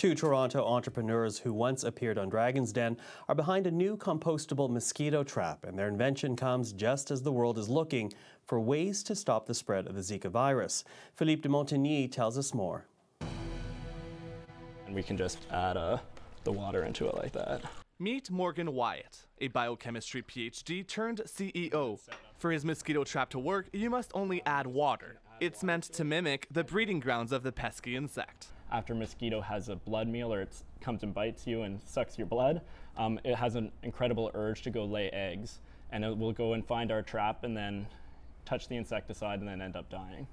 Two Toronto entrepreneurs who once appeared on Dragon's Den are behind a new compostable mosquito trap, and their invention comes just as the world is looking for ways to stop the spread of the Zika virus. Philippe de Montigny tells us more. And we can just add uh, the water into it like that. Meet Morgan Wyatt, a biochemistry PhD turned CEO. For his mosquito trap to work, you must only add water. It's meant to mimic the breeding grounds of the pesky insect after mosquito has a blood meal or it comes and bites you and sucks your blood, um, it has an incredible urge to go lay eggs. And it will go and find our trap and then touch the insecticide and then end up dying.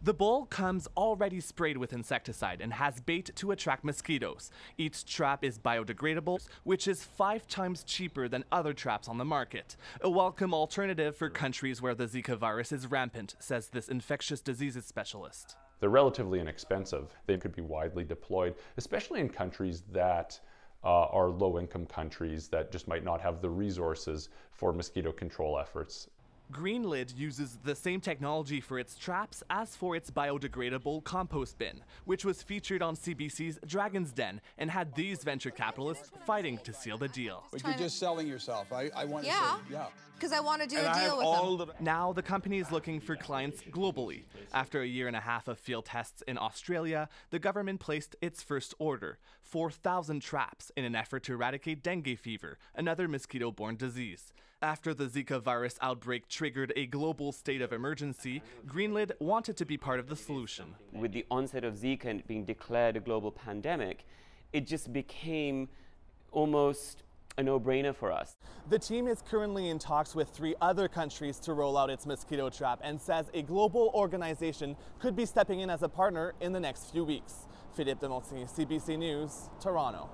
The bowl comes already sprayed with insecticide and has bait to attract mosquitoes. Each trap is biodegradable, which is five times cheaper than other traps on the market. A welcome alternative for countries where the Zika virus is rampant, says this infectious diseases specialist. They're relatively inexpensive. They could be widely deployed, especially in countries that uh, are low income countries that just might not have the resources for mosquito control efforts. Greenlid uses the same technology for its traps as for its biodegradable compost bin, which was featured on CBC's Dragon's Den and had these venture capitalists fighting to seal the deal. But you're just selling yourself. I, I want yeah. to say, yeah. Because I want to do and a deal with them. The now the company is looking for clients globally. After a year and a half of field tests in Australia, the government placed its first order, 4,000 traps, in an effort to eradicate dengue fever, another mosquito-borne disease. After the Zika virus outbreak triggered a global state of emergency, Greenlid wanted to be part of the solution. With the onset of Zika and being declared a global pandemic, it just became almost a no-brainer for us. The team is currently in talks with three other countries to roll out its mosquito trap and says a global organization could be stepping in as a partner in the next few weeks. Philippe de Montigny, CBC News, Toronto.